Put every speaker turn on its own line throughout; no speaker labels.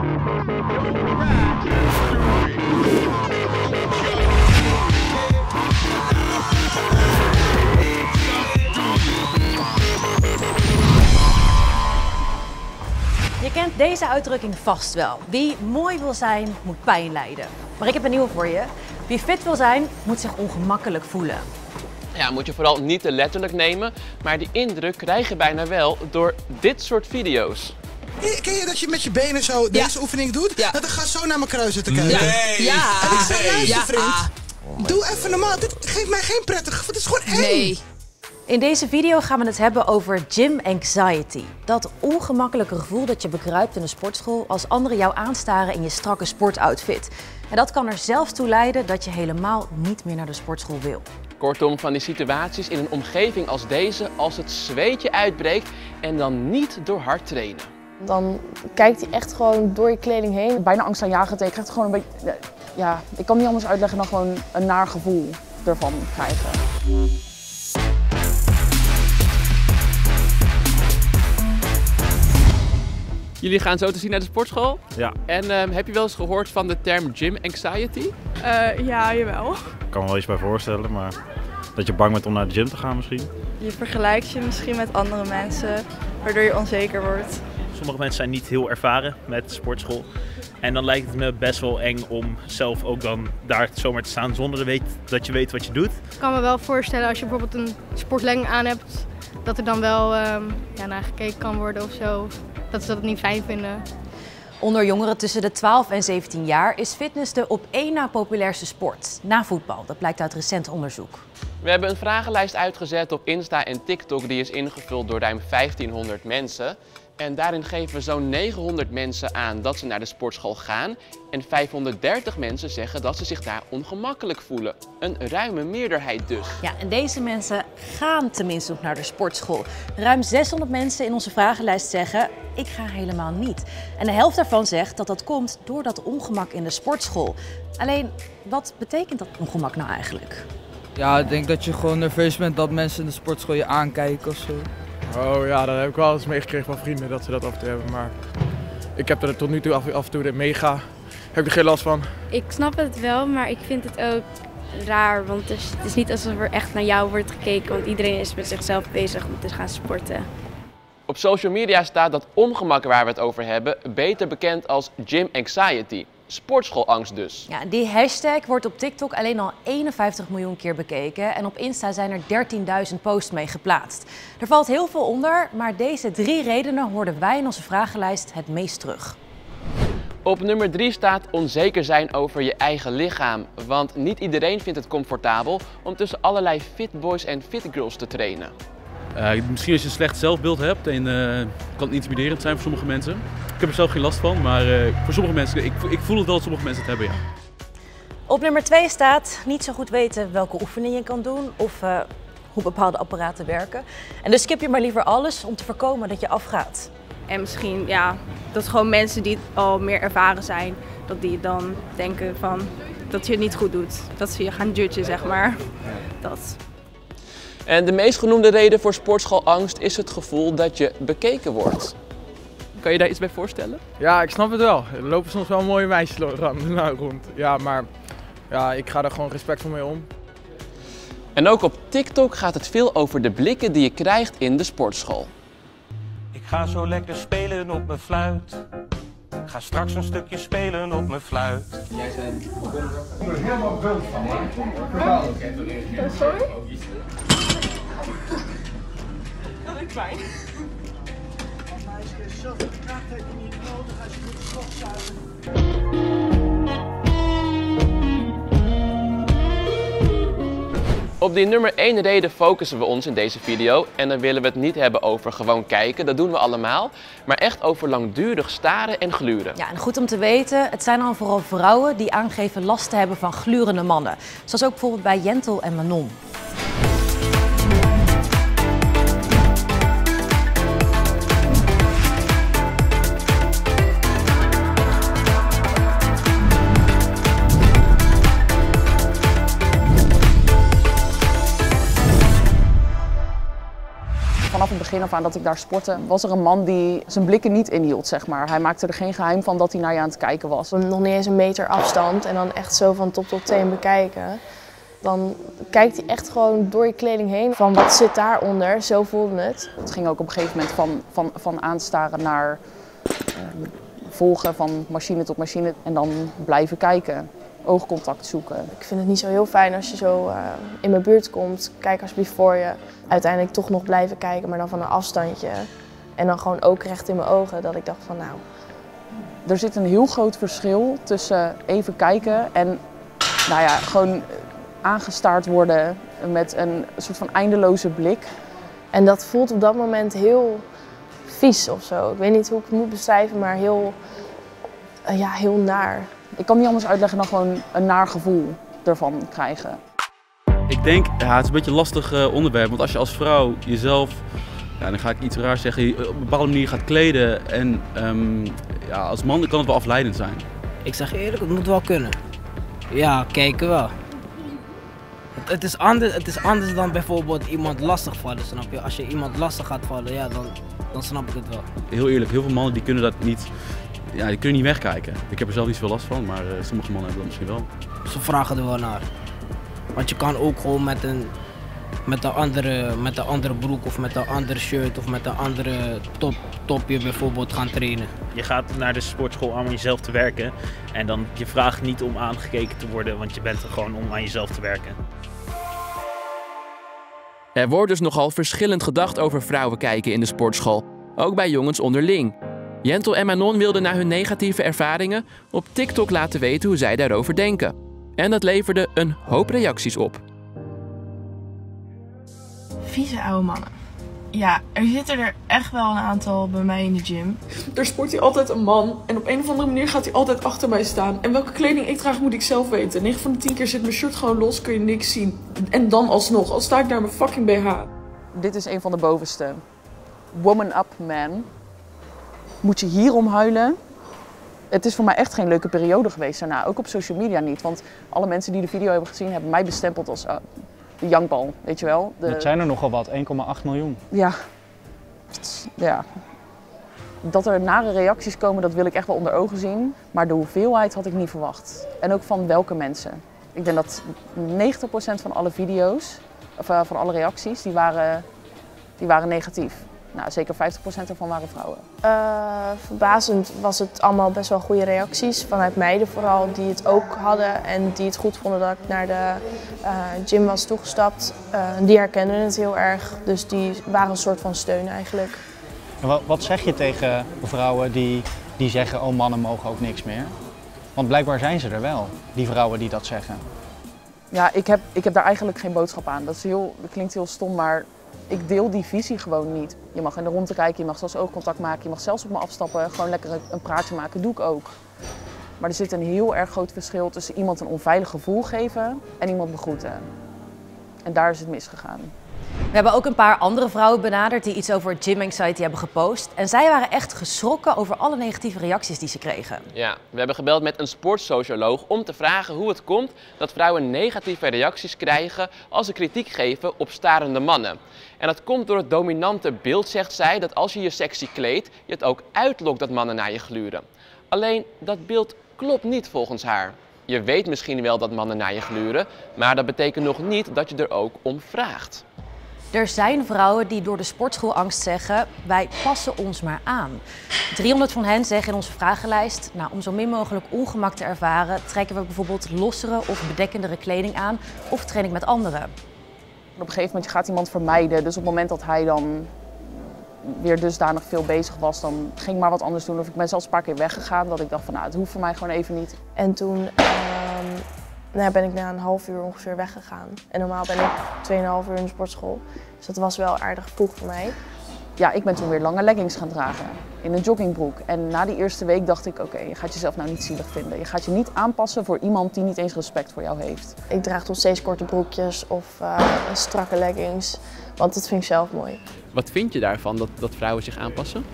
Je kent deze uitdrukking vast wel. Wie mooi wil zijn, moet pijn lijden. Maar ik heb een nieuwe voor je. Wie fit wil zijn, moet zich ongemakkelijk voelen.
Ja, moet je vooral niet te letterlijk nemen, maar die indruk krijg je bijna wel door dit soort video's.
Ken je dat je met je benen zo deze oefening doet?
Ja.
Dat dan ga zo naar mijn kruisen te kijken.
Nee. Ja.
En ik luister
Ja.
vriend, doe even normaal. Dit geeft mij geen prettig gevoel. Het is gewoon eng.
Nee.
In deze video gaan we het hebben over gym anxiety. Dat ongemakkelijke gevoel dat je bekruipt in de sportschool als anderen jou aanstaren in je strakke sportoutfit. En dat kan er zelfs toe leiden dat je helemaal niet meer naar de sportschool wil.
Kortom, van die situaties in een omgeving als deze, als het zweetje uitbreekt en dan niet door hard trainen.
Dan kijkt hij echt gewoon door je kleding heen. Bijna angstaanjagend. Je krijgt gewoon een beetje... Ja, ik kan niet anders uitleggen dan gewoon een naar gevoel ervan krijgen.
Jullie gaan zo te zien naar de sportschool.
Ja,
En ehm, heb je wel eens gehoord van de term gym anxiety?
Eh, ja, jawel.
ik kan me wel iets bij voorstellen, maar dat je bang bent om naar de gym te gaan misschien.
Je vergelijkt je misschien met andere mensen, waardoor je onzeker wordt.
Sommige mensen zijn niet heel ervaren met sportschool. En dan lijkt het me best wel eng om zelf ook dan daar zomaar te staan zonder dat weet- dat je weet wat je doet.
Ik kan me wel voorstellen als je bijvoorbeeld een sportlegging aan hebt, dat er dan wel ehm, ja, naar gekeken kan worden of zo. Dat ze dat niet fijn vinden.
Onder jongeren tussen de 12 en 17 jaar is fitness de op één na populairste sport. Na voetbal, dat blijkt uit recent onderzoek.
We hebben een vragenlijst uitgezet op Insta en TikTok. Die is ingevuld door ruim 1500 mensen. En daarin geven zo'n 900 mensen aan dat ze naar de sportschool gaan. En 530 mensen zeggen dat ze zich daar ongemakkelijk voelen. Een ruime meerderheid dus.
Ja, en deze mensen gaan tenminste nog naar de sportschool. Ruim 600 mensen in onze vragenlijst zeggen: ik ga helemaal niet. En de helft daarvan zegt dat dat komt door dat ongemak in de sportschool. Alleen, wat betekent dat ongemak nou eigenlijk?
Ja, ik denk dat je gewoon nerveus bent dat mensen in de sportschool je aankijken of zo.
Oh ja, dat heb ik wel eens meegekregen van vrienden dat ze dat af en toe hebben. Maar ik heb er tot nu toe af, af en toe in meega. Heb ik er geen last van.
Ik snap het wel, maar ik vind het ook raar. Want het is, het is niet alsof er echt naar jou wordt gekeken. Want iedereen is met zichzelf bezig om te gaan sporten.
Op social media staat dat ongemak waar we het over hebben beter bekend als gym anxiety. Sportschoolangst dus.
Ja, die hashtag wordt op TikTok alleen al 51 miljoen keer bekeken. En op Insta zijn er 13.000 posts mee geplaatst. Er valt heel veel onder, maar deze drie redenen hoorden wij in onze vragenlijst het meest terug.
Op nummer 3 staat onzeker zijn over je eigen lichaam. Want niet iedereen vindt het comfortabel om tussen allerlei fit boys en fit girls te trainen.
Eh, misschien als je een slecht zelfbeeld hebt en eh, kan het intimiderend zijn voor sommige mensen. Ik heb er zelf geen last van, maar eh, voor sommige mensen, ik, ik voel het wel dat sommige mensen het hebben, ja.
Op nummer 2 staat niet zo goed weten welke oefeningen je kan doen of eh, hoe bepaalde apparaten werken. En dus skip je maar liever alles om te voorkomen dat je afgaat.
En misschien, ja, dat gewoon mensen die al meer ervaren zijn, dat die dan denken van dat je het niet goed doet. Dat ze je gaan judgen, zeg maar. Dat.
En de meest genoemde reden voor sportschoolangst is het gevoel dat je bekeken wordt. Kan je daar iets bij voorstellen?
Ja, ik snap het wel. Er lopen soms wel mooie meisjes nou, rond. Ja, maar ja, ik ga er gewoon respectvol mee om.
En ook op TikTok gaat het veel over de blikken die je krijgt in de sportschool.
Ik ga zo lekker spelen op mijn fluit. Ik ga straks een stukje spelen op mijn fluit.
Jij bent er helemaal bult van,
fijn.
Op die nummer 1 reden focussen we ons in deze video. En dan willen we het niet hebben over gewoon kijken, dat doen we allemaal. Maar echt over langdurig staren en gluren.
Ja, en goed om te weten, het zijn dan vooral vrouwen die aangeven last te hebben van glurende mannen. Zoals ook bijvoorbeeld bij Jentel en Manon.
Vanaf het begin af aan dat ik daar sportte, was er een man die zijn blikken niet inhield, zeg maar. Hij maakte er geen geheim van dat hij naar je aan het kijken was.
Nog niet eens een meter afstand en dan echt zo van top tot teen bekijken. Dan kijkt hij echt gewoon door je kleding heen van wat zit daaronder, zo voelde het.
Het ging ook op een gegeven moment van, van, van aanstaren naar uh, volgen van machine tot machine en dan blijven kijken oogcontact zoeken.
Ik vind het niet zo heel fijn als je zo uh, in mijn buurt komt. Kijk alsjeblieft voor je. Uiteindelijk toch nog blijven kijken, maar dan van een afstandje. En dan gewoon ook recht in mijn ogen. Dat ik dacht van nou...
Er zit een heel groot verschil tussen even kijken en nou ja, gewoon aangestaard worden met een soort van eindeloze blik.
En dat voelt op dat moment heel vies of zo. Ik weet niet hoe ik het moet beschrijven, maar heel, uh, ja, heel naar.
Ik kan niet anders uitleggen dan gewoon een naar gevoel ervan krijgen.
Ik denk, ja, het is een beetje een lastig uh, onderwerp. Want als je als vrouw jezelf, ja, dan ga ik iets raar zeggen, op een bepaalde manier gaat kleden. En um, ja, als man kan het wel afleidend zijn.
Ik zeg eerlijk, het moet wel kunnen. Ja, kijken wel. Het, het, is anders, het is anders dan bijvoorbeeld iemand lastig vallen, snap je? Als je iemand lastig gaat vallen, ja, dan, dan snap ik het wel.
Heel eerlijk, heel veel mannen die kunnen dat niet ja, die kunnen niet wegkijken. Ik heb er zelf niet zoveel last van, maar uh, sommige mannen hebben dat misschien wel.
Ze vragen er wel naar. Want je kan ook gewoon met een, met een, andere, met een andere broek of met een andere shirt of met een andere top, topje bijvoorbeeld gaan trainen.
Je gaat naar de sportschool om aan jezelf te werken. En dan je vraagt niet om aangekeken te worden, want je bent er gewoon om aan jezelf te werken.
Er wordt dus nogal verschillend gedacht over vrouwen kijken in de sportschool. Ook bij jongens onderling. Jentel en Manon wilden na hun negatieve ervaringen op TikTok laten weten hoe zij daarover denken. En dat leverde een hoop reacties op.
Vieze oude mannen. Ja, er zitten er echt wel een aantal bij mij in de gym.
Er sport hij altijd een man en op een of andere manier gaat hij altijd achter mij staan. En welke kleding ik draag moet ik zelf weten. 9 van de 10 keer zit mijn shirt gewoon los, kun je niks zien. En dan alsnog, al sta ik daar mijn fucking BH.
Dit is een van de bovenste. Woman Up Man. Moet je hierom huilen? Het is voor mij echt geen leuke periode geweest daarna. Ook op social media niet. Want alle mensen die de video hebben gezien hebben mij bestempeld als uh, de jankbal. Weet je wel? De...
Dat zijn er nogal wat, 1,8 miljoen.
Ja. ja. Dat er nare reacties komen, dat wil ik echt wel onder ogen zien. Maar de hoeveelheid had ik niet verwacht. En ook van welke mensen. Ik denk dat 90% van alle video's, of uh, van alle reacties, die waren, die waren negatief. Nou, zeker 50% ervan waren vrouwen.
Uh, verbazend was het allemaal best wel goede reacties. Vanuit meiden vooral, die het ook hadden en die het goed vonden dat ik naar de uh, gym was toegestapt. Uh, die herkenden het heel erg, dus die waren een soort van steun eigenlijk.
Wat, wat zeg je tegen vrouwen die, die zeggen, oh mannen mogen ook niks meer? Want blijkbaar zijn ze er wel, die vrouwen die dat zeggen.
Ja, ik heb, ik heb daar eigenlijk geen boodschap aan. Dat, is heel, dat klinkt heel stom, maar ik deel die visie gewoon niet. Je mag in de rondte kijken, je mag zelfs oogcontact maken, je mag zelfs op me afstappen, gewoon lekker een praatje maken, doe ik ook. Maar er zit een heel erg groot verschil tussen iemand een onveilig gevoel geven en iemand begroeten. En daar is het misgegaan.
We hebben ook een paar andere vrouwen benaderd die iets over gym anxiety hebben gepost. En zij waren echt geschrokken over alle negatieve reacties die ze kregen.
Ja, we hebben gebeld met een sportsocioloog om te vragen hoe het komt dat vrouwen negatieve reacties krijgen als ze kritiek geven op starende mannen. En dat komt door het dominante beeld, zegt zij, dat als je je sexy kleedt, je het ook uitlokt dat mannen naar je gluren. Alleen dat beeld klopt niet volgens haar. Je weet misschien wel dat mannen naar je gluren, maar dat betekent nog niet dat je er ook om vraagt.
Er zijn vrouwen die door de sportschoolangst zeggen, wij passen ons maar aan. 300 van hen zeggen in onze vragenlijst, nou, om zo min mogelijk ongemak te ervaren, trekken we bijvoorbeeld lossere of bedekkendere kleding aan of train ik met anderen.
Op een gegeven moment gaat iemand vermijden, dus op het moment dat hij dan weer dusdanig veel bezig was, dan ging ik maar wat anders doen. Of ik ben zelfs een paar keer weggegaan, dat ik dacht van nou, het hoeft voor mij gewoon even niet.
En toen um, nou, ben ik na een half uur ongeveer weggegaan. En normaal ben ik 2,5 uur in de sportschool. Dus dat was wel aardig vroeg voor mij.
Ja, ik ben toen weer lange leggings gaan dragen in een joggingbroek. En na die eerste week dacht ik, oké, je gaat jezelf nou niet zielig vinden. Je gaat je niet aanpassen voor iemand die niet eens respect voor jou heeft.
Ik draag nog steeds korte broekjes of uh, strakke leggings, want dat vind ik zelf mooi.
Wat vind je daarvan, dat, dat vrouwen zich aanpassen?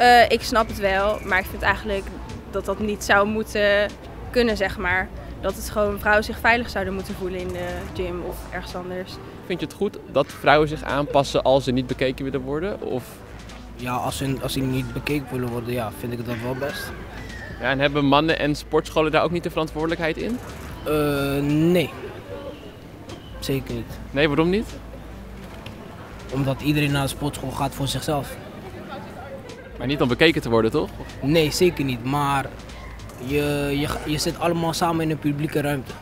Uh, ik snap het wel, maar ik vind eigenlijk dat dat niet zou moeten kunnen, zeg maar. Dat het gewoon vrouwen zich veilig zouden moeten voelen in de gym of ergens anders.
Vind je het goed dat vrouwen zich aanpassen als ze niet bekeken willen worden? Of...
Ja, als ze, als ze niet bekeken willen worden, ja, vind ik dat wel best.
Ja, en hebben mannen en sportscholen daar ook niet de verantwoordelijkheid in?
Eh, nee. Zeker niet.
Nee, waarom niet?
Omdat iedereen naar de sportschool gaat voor zichzelf.
Maar niet om bekeken te worden, toch?
Nee, zeker niet. Maar je, je, je zit allemaal samen in een publieke ruimte.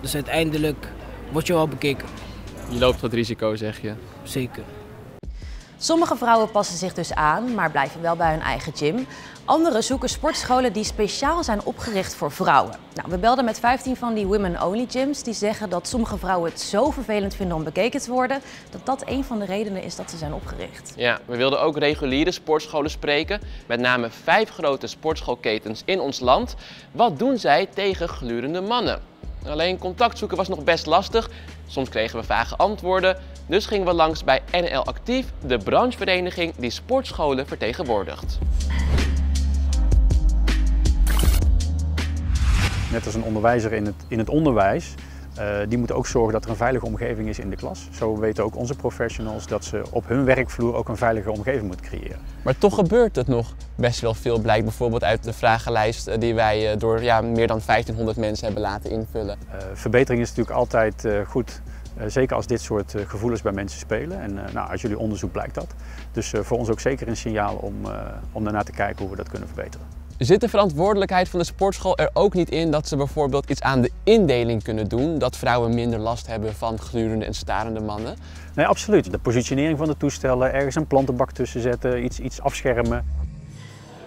Dus uiteindelijk word je wel bekeken.
Je loopt wat risico, zeg je.
Zeker.
Sommige vrouwen passen zich dus aan, maar blijven wel bij hun eigen gym. Anderen zoeken sportscholen die speciaal zijn opgericht voor vrouwen. Nou, we belden met 15 van die women-only gyms die zeggen dat sommige vrouwen het zo vervelend vinden om bekeken te worden, dat dat een van de redenen is dat ze zijn opgericht.
Ja, we wilden ook reguliere sportscholen spreken, met name vijf grote sportschoolketens in ons land. Wat doen zij tegen glurende mannen? Alleen contact zoeken was nog best lastig. Soms kregen we vage antwoorden. Dus gingen we langs bij NL Actief, de branchevereniging die sportscholen vertegenwoordigt.
Net als een onderwijzer in het, in het onderwijs, uh, die moet ook zorgen dat er een veilige omgeving is in de klas. Zo weten ook onze professionals dat ze op hun werkvloer ook een veilige omgeving moeten creëren.
Maar toch gebeurt het nog best wel veel, blijkt bijvoorbeeld uit de vragenlijst eh, die wij eh, door ja, meer dan 1500 mensen hebben laten invullen.
Uh, verbetering is natuurlijk altijd goed. zeker als dit soort gevoelens bij mensen spelen. En nou, uit jullie onderzoek blijkt dat. Dus voor ons ook zeker een signaal om, om daarna te kijken hoe we dat kunnen verbeteren.
Zit de verantwoordelijkheid van de sportschool er ook niet in dat ze bijvoorbeeld iets aan de indeling kunnen doen? Dat vrouwen minder last hebben van glurende en starende mannen?
Nee, absoluut. De positionering van de toestellen, ergens een plantenbak tussen zetten, iets, iets afschermen.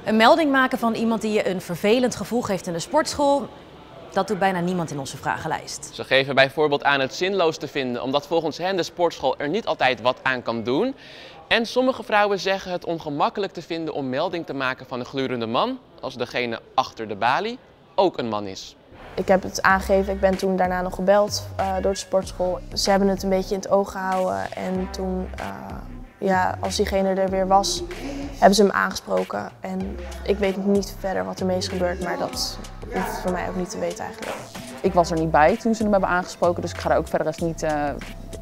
Een melding maken van iemand die je een vervelend gevoel geeft in de sportschool, dat doet bijna niemand in onze vragenlijst.
Ze geven bijvoorbeeld aan het zinloos te vinden, omdat volgens hen de sportschool er niet altijd wat aan kan doen. En sommige vrouwen zeggen het ongemakkelijk te vinden om melding te maken van een glurende man, als degene achter de balie ook een man is.
Ik heb het aangegeven, ik ben toen daarna nog gebeld uh, door de sportschool. Ze hebben het een beetje in het oog gehouden en toen, uh, ja, als diegene er weer was, hebben ze hem aangesproken. En ik weet niet verder wat ermee is gebeurd, maar dat hoeft voor mij ook niet te weten eigenlijk.
Ik was er niet bij toen ze hem hebben aangesproken, dus ik ga daar ook verder eens niet... Uh,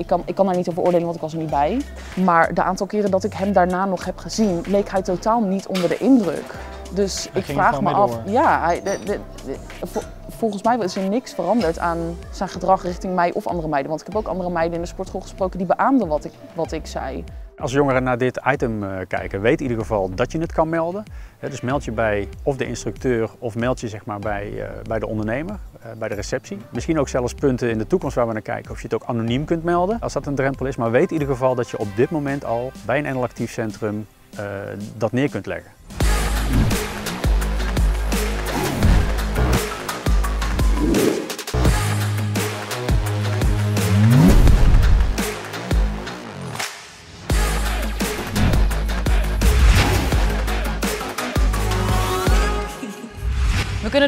ik, kan, ik kan daar niet over oordelen, want ik was er niet bij. Maar de aantal keren dat ik hem daarna nog heb gezien, leek hij totaal niet onder de indruk. Dus ik vraag me af, ja, hij, de, de, volgens mij is er niks veranderd aan zijn gedrag richting mij of andere meiden. Want ik heb ook andere meiden in de sportschool gesproken die beaamden wat ik, wat ik zei.
Als jongeren naar dit item uh, kijken, weet in ieder geval dat je het kan melden. Dus meld je bij of de instructeur of meld je zeg maar, bij, uh, bij de ondernemer, uh, bij de receptie. Misschien ook zelfs punten in de toekomst waar we naar kijken of je het ook anoniem kunt melden als dat een drempel is. Maar weet in ieder geval dat je op dit moment al bij een NL Actief Centrum dat neer kunt leggen.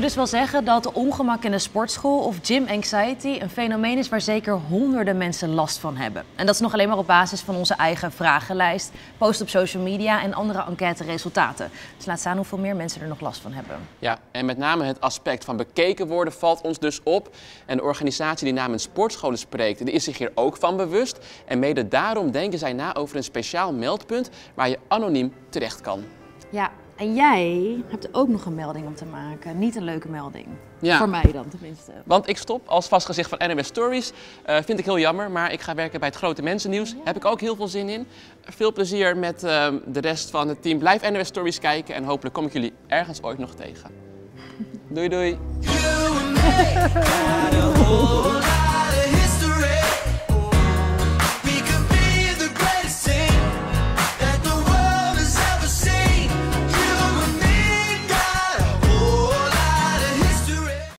Dus wel zeggen dat ongemak in de sportschool of gym anxiety een fenomeen is waar zeker honderden mensen last van hebben. En dat is nog alleen maar op basis van onze eigen vragenlijst, post op social media en andere enquête resultaten. Dus laat staan hoeveel meer mensen er nog last van hebben.
Ja, en met name het aspect van bekeken worden valt ons dus op. En de organisatie die namens sportscholen spreekt, die is zich hier ook van bewust. En mede daarom denken zij na over een speciaal meldpunt waar je anoniem terecht kan.
Ja, en jij hebt ook nog een melding om te maken. Niet een leuke melding. Ja. Voor mij dan tenminste.
Want ik stop als vast gezicht van NWS Stories. Uh, vind ik heel jammer, maar ik ga werken bij het Grote Mensennieuws. Heb ik ook heel veel zin in. Veel plezier met uh, de rest van het team. Blijf NWS Stories kijken en hopelijk kom ik jullie ergens ooit nog tegen. Doei doei.